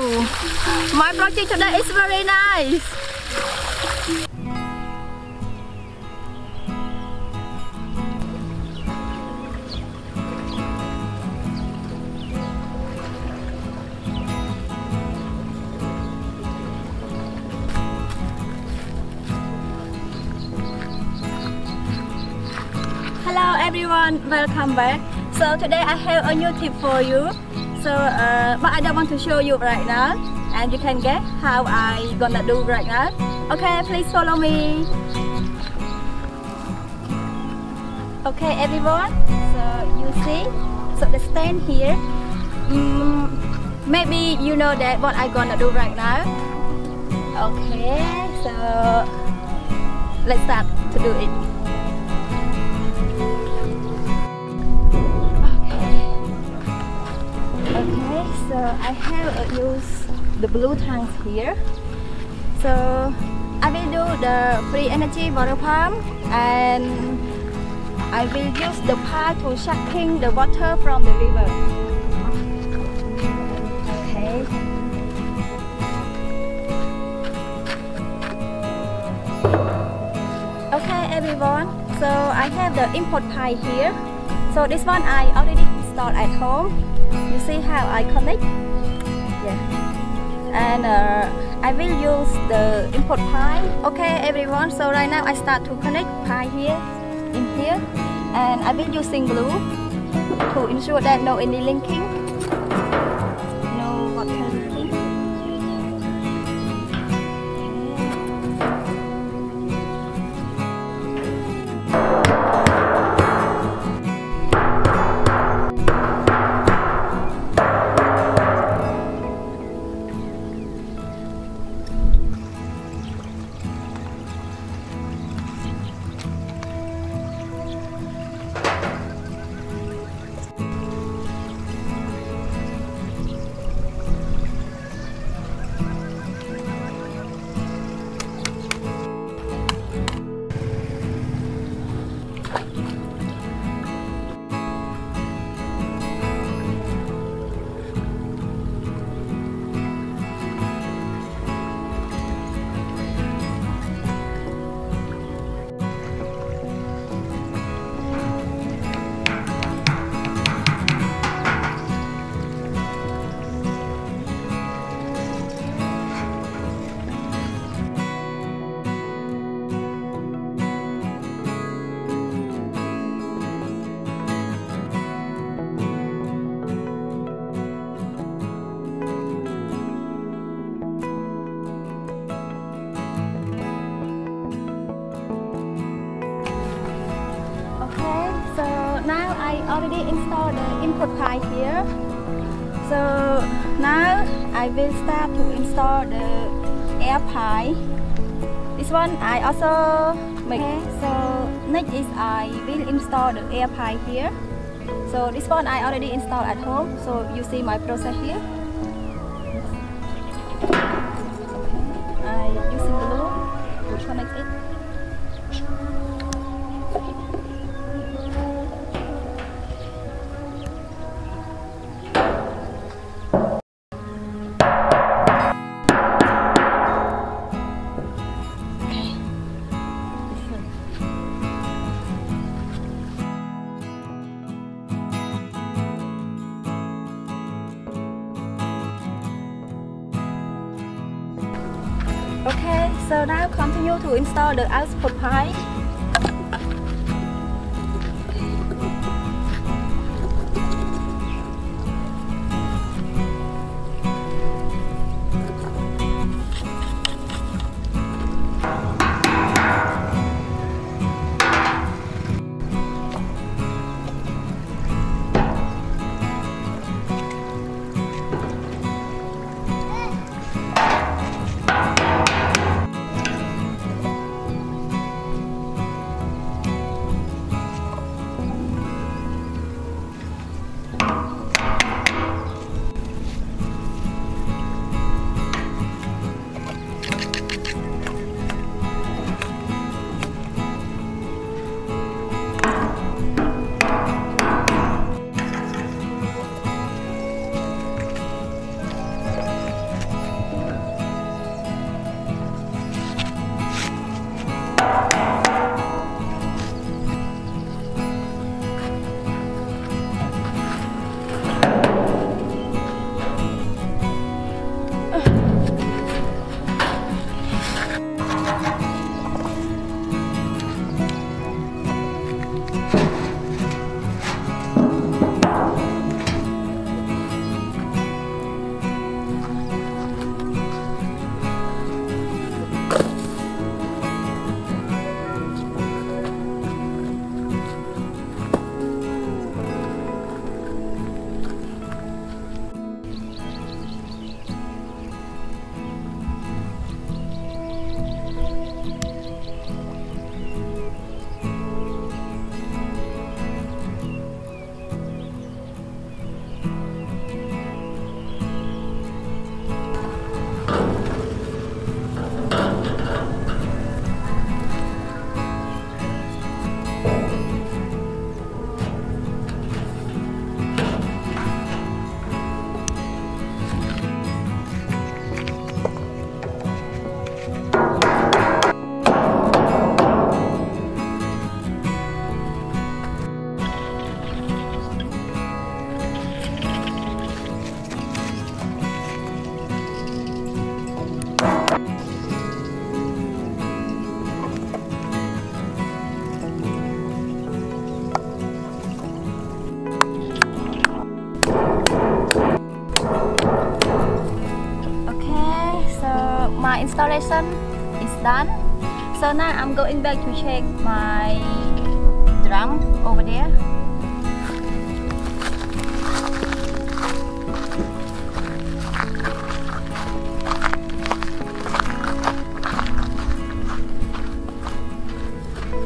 My project today is very nice. Hello everyone, welcome back. So today I have a new tip for you. So, uh, but I don't want to show you right now, and you can guess how I gonna do right now. Okay, please follow me. Okay, everyone. So you see, so the stand here. Mm, maybe you know that what I gonna do right now. Okay, so let's start to do it. So I have used the blue tanks here. So I will do the free energy water pump and I will use the pipe to sucking the water from the river. Okay. Okay everyone, so I have the import pipe here. So this one I already installed at home. You see how I connect? Yeah. And uh, I will use the import pie. Okay everyone, so right now I start to connect pie here, in here. And I've been using glue to ensure that no any linking. I already installed the input pipe here. So now I will start to install the air pipe. This one I also make. Okay, so next is I will install the air pipe here. So this one I already installed at home. So you see my process here. I using glue to connect it. Okay, so now continue to install the output pipe. Going back to check my drum over there.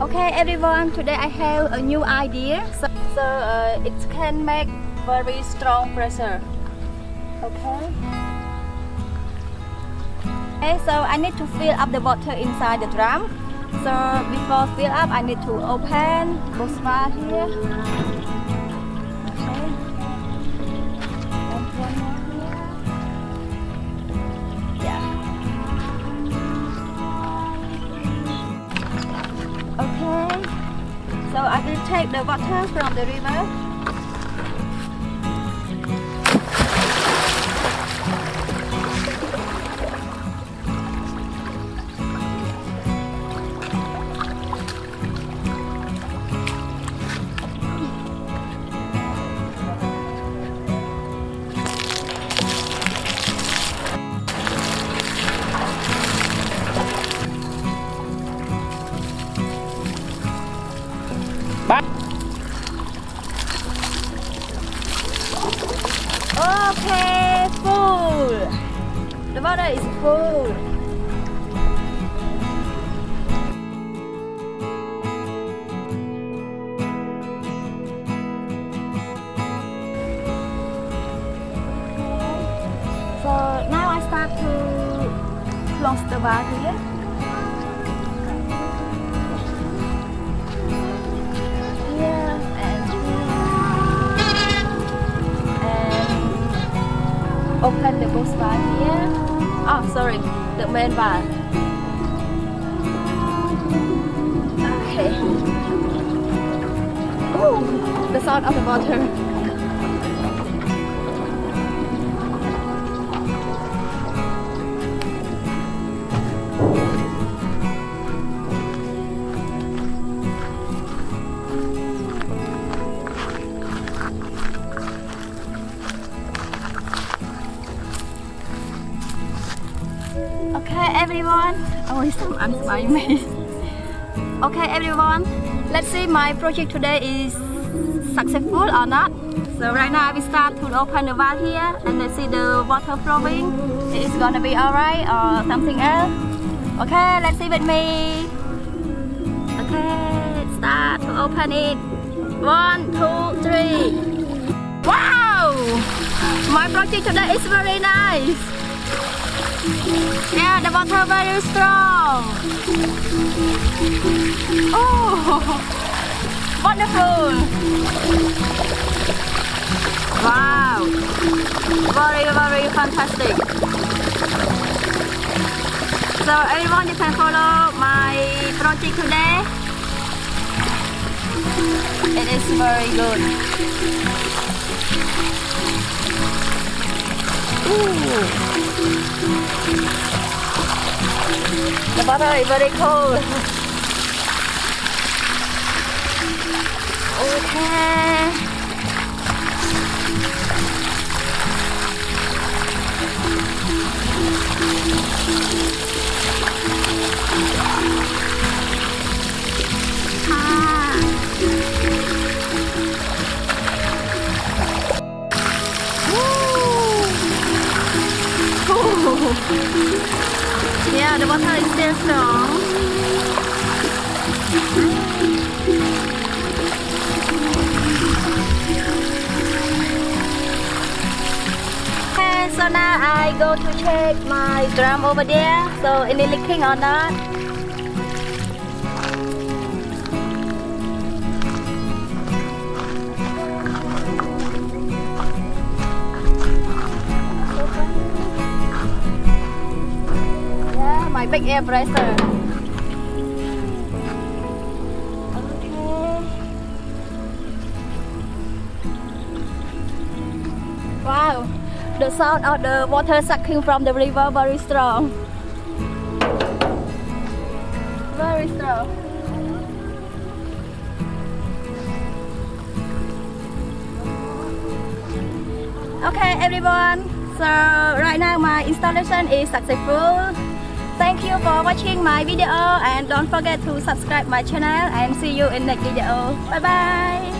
Okay everyone, today I have a new idea. So, so uh, it can make very strong pressure. Okay. Okay, so I need to fill up the water inside the drum. So before fill up, I need to open valve here. Okay. Here. Yeah. Okay. So I will take the water from the river. The water is full. So now I start to close the valve here. Open the box valve here. Oh, sorry, the main valve. Okay. Oh, the sound of the water. I'm me. Okay, everyone. Let's see my project today is successful or not. So right now we start to open the valve here and let's see the water flowing. It's gonna be alright or something else. Okay, let's see with me. Okay, start to open it. One, two, three. Wow! My project today is very nice. Yeah, the water very strong. Oh, wonderful. Wow, very, very fantastic. So everyone, you can follow my project today. It is very good. The water is very cold. Okay. Ah. Yeah, the water is still strong. Okay, so now I go to check my drum over there. So any leaking or not? My big air pressure. Wow, the sound of the water sucking from the river very strong. Very strong. Okay, everyone. So right now my installation is successful. Thank you for watching my video and don't forget to subscribe my channel and see you in next video. Bye bye